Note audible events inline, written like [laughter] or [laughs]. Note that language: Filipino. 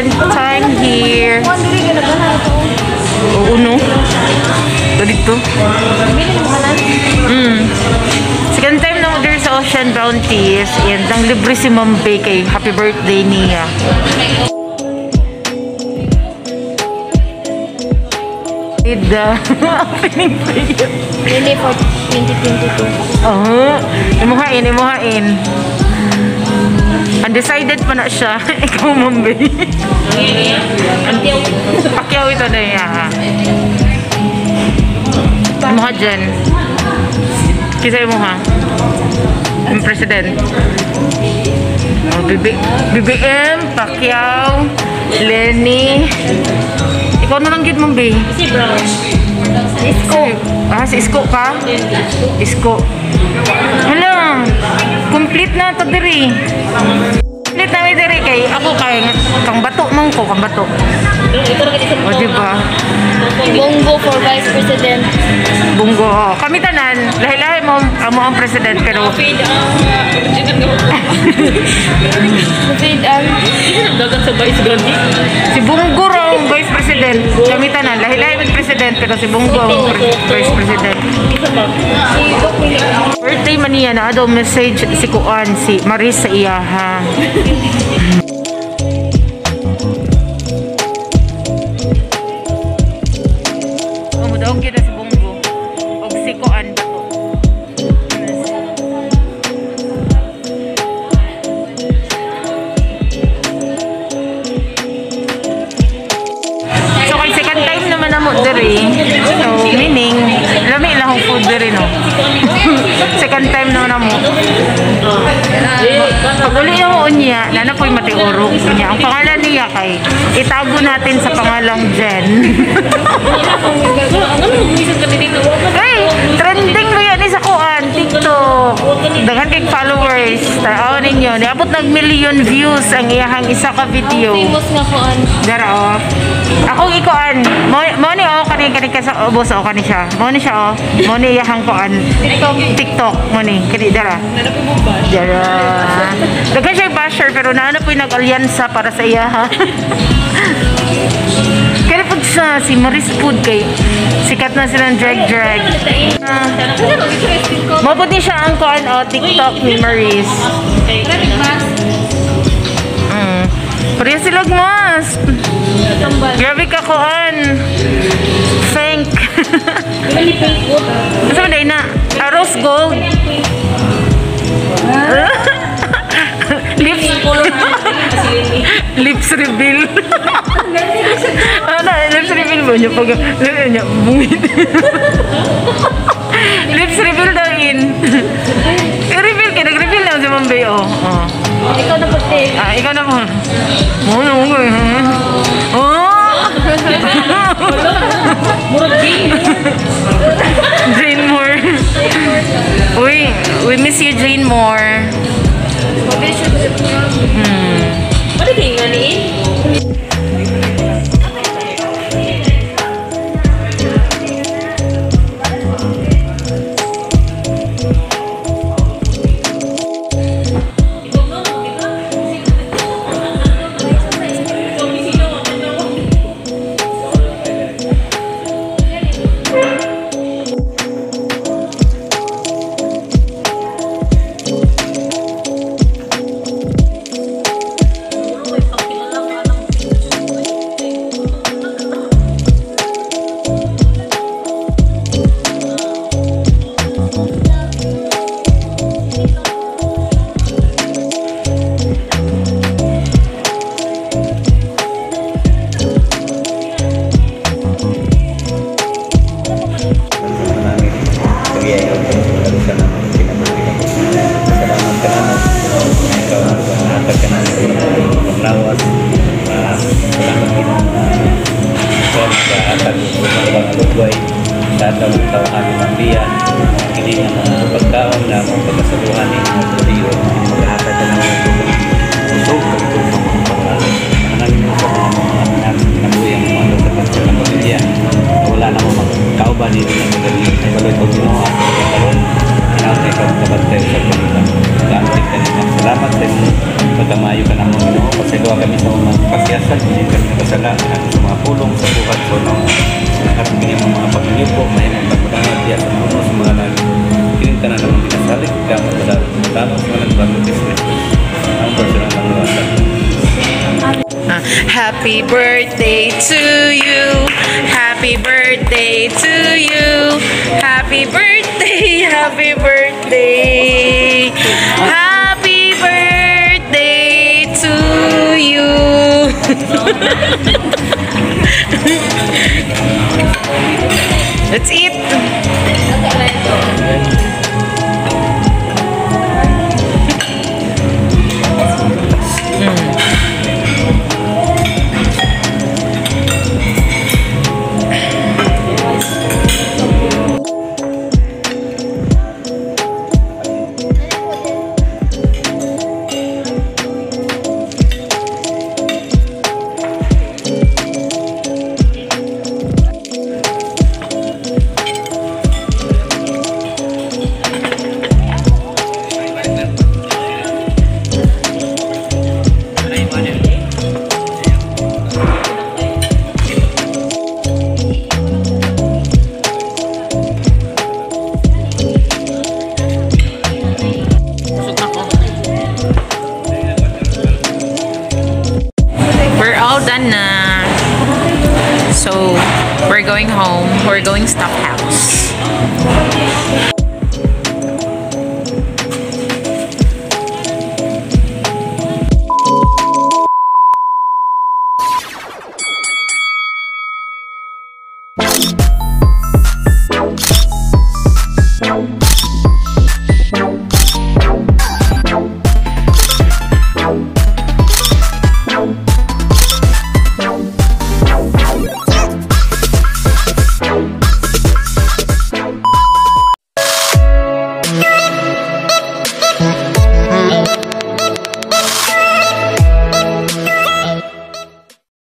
second time here. Oo, no? Ito dito. Mm. Second time na order sa Ocean Bounties. And ang libre si Ma'am Bay kay happy birthday niya. With the [laughs] opening prayer. Bili for 2022. Oo. Imuhain, imuhain. Undecided pa na siya. [laughs] Ikaw, Ma'am Bay. Pakyaw ito na niya, ha? Imuha dyan. Kisa imuha. Yung president. Oh, BB, BBM, Pacquiao, Lenny. Ikaw na lang gid Ma'am Bay. Si Brown. Isko. Ah, si Isko ka? Isko. Hala, complete na to diri. Complete na mi diri kay ako kay kang bato man ko, kang bato. O di ba? Bongo for Vice President. Bunggo. oh. Kami tanan, lahi-lahi mo amo ang president pero Feed ang [laughs] nga. Feed ang dagat sa Vice Gandhi. si Bunggo raw ang vice president. Kami tanan, lahi-lahi president pero si Bunggo ang vice president. Birthday man niya na daw message si Kuan si Maris sa iya ha. Diri. So meaning lami lang ang food diri no. [laughs] second time na mo. Pag uli na mo unya, nana po'y matiurok niya. Ang pangalan niya kay itago natin sa pangalang Jen. [laughs] Ay, trending mo yan sa kuan, TikTok. Daghan kay followers. Tao ninyo, niabot nag million views ang iyahang isa ka video. Famous nga ko an. Dara oh. Ako ikuan. Mo mo oh kani kani ka sa ubos oh kani siya. Mo ni siya oh. Mo ni iyahang kuan. TikTok TikTok mo ni kani dara. Dara. Daghan siya basher pero naano po nag-alyansa para sa iya ha. [laughs] Kaya pag sa si Maris Food kay sikat na silang drag drag. Ah, Mabot ni siya ang kuan oh TikTok ni Maris. Mm. Pareha sila mas. Grabe ka kuan. Gold. lips lips reveal. ano, lips reveal mo niya pag niya bungit. lips reveal daw in. I-reveal ka, nag-reveal na si Ma'am Bay, oh. oh. Ikaw na pati. Ah, ikaw na po. Oo, oo, oo. Oh! We miss you, Jane more. Ano calon akan membangun baik datang tawahan yang dia ini yang berkawan dan memperkeseluhan ini beliau birthday to you. Happy birthday to you. Happy birthday. [laughs] Happy birthday. Happy birthday to you. [laughs] Let's eat.